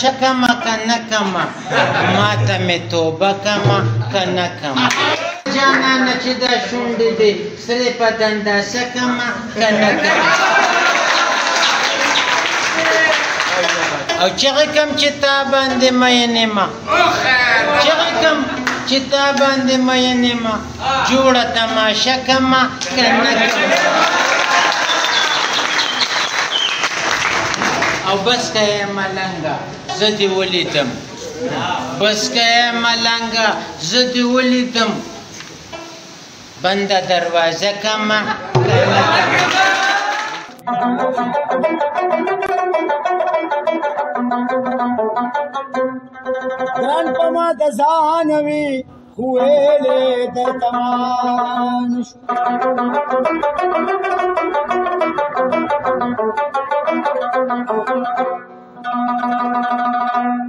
شکم کنه کما ما ته می توبه کما کنه کما جانان چې دا شونډې دي سره په دنداسه کما کنه کما او چغه کم چې تا باندې مې نه ما چغه کم چې تا باندې مې نه ما جوړه تماشا کما کنه او بس که ملنګا زه دی ولیدم بس که ملنګا زه دی ولیدم بنده دروازه کما ګران پما د ځانوي خوېلې د تمان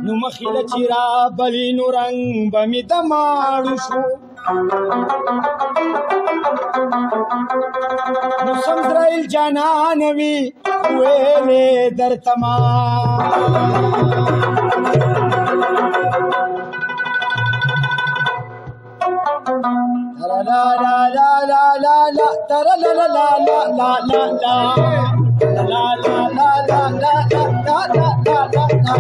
نو مخیل چرا بلی نو رنگ بمی دمارو شو نو سمزرائیل جانانوی la la la la la la la la la la la la la la la la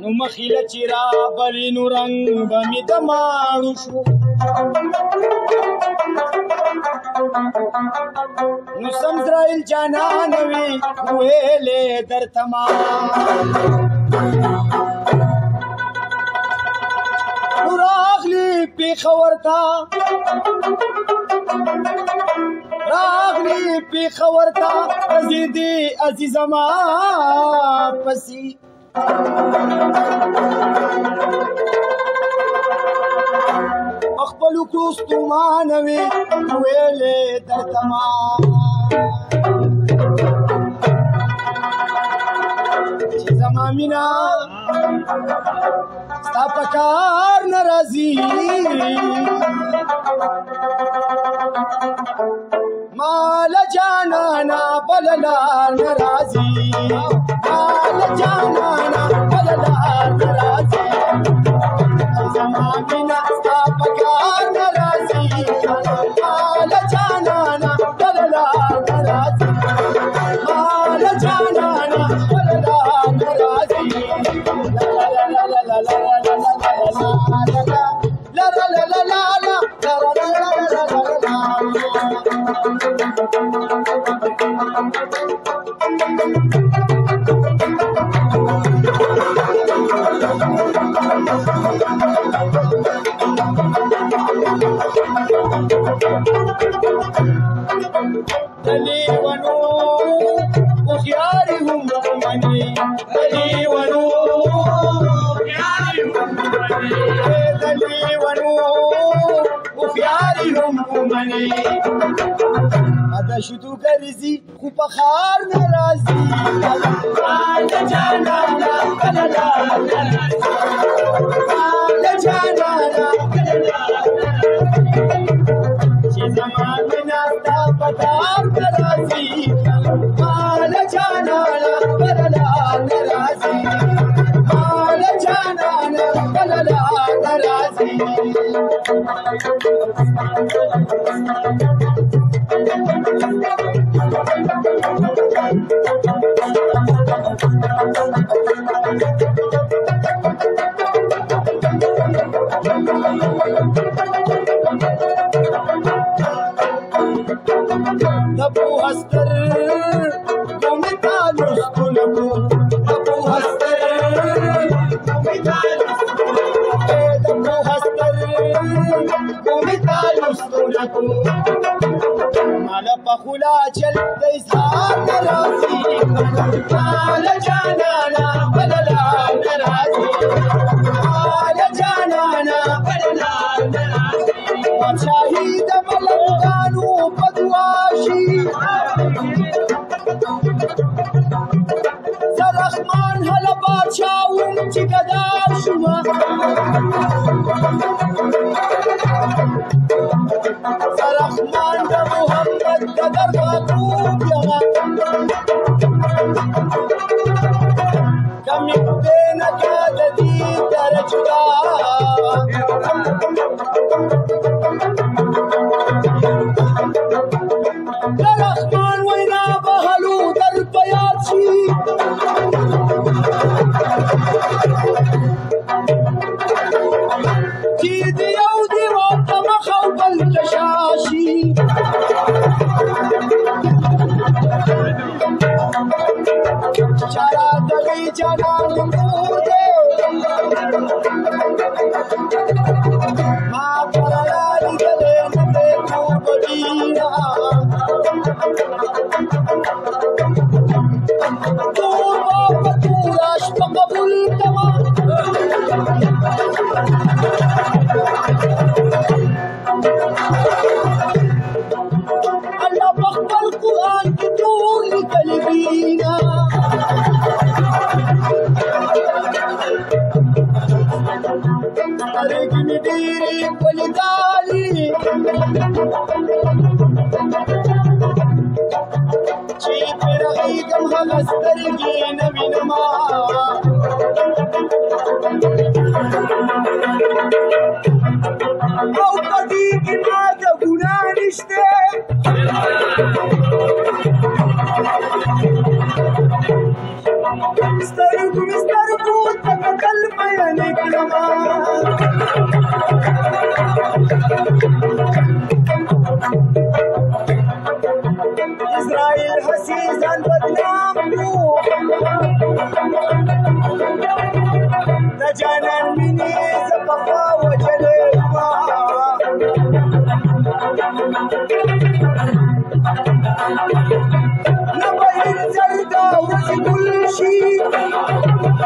نو مخیله چې را بلی نو رنگ به مې د ماړو شو نو سم درایل جانان وی ویلې درته ما نو راغلی پیښور تا راغلی پی خور تا عزیزی عزیز ما پسی اخپلو کروستو مانوی ویلی در تمام چې زما مینا ستا په کار ناراضي माल जाना ना बलला नाराजी माल जाना ना बलला नाराजी जमाना स्थापक नाराजी माल जाना ना बलला नाराजी माल जाना ना बलला नाराजी ला ला ला ला ला ला ला ला ला دم ومني ادا شتو گرزی خو په خار ناراضي لا لا جانا لا لا لا Malapahula, 家家的丽江。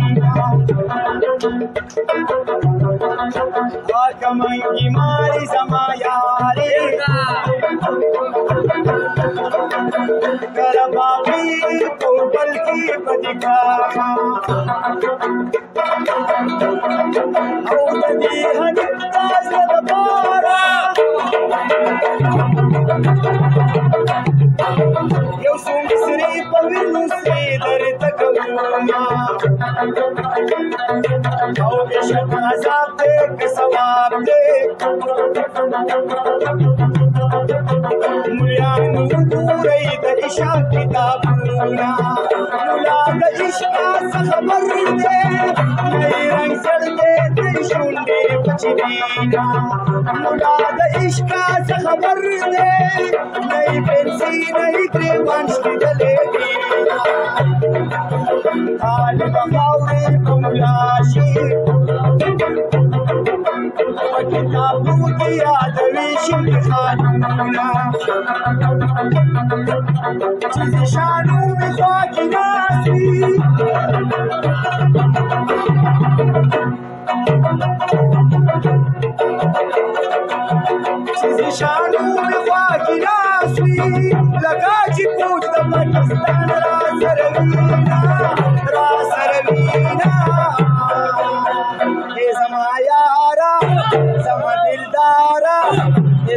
की मारी समाया रे गरबावी कोटल की बदिका औ बदी हनुमान दरबारा मुलाद इषरे बची मुराद इषास abuja da shanu mai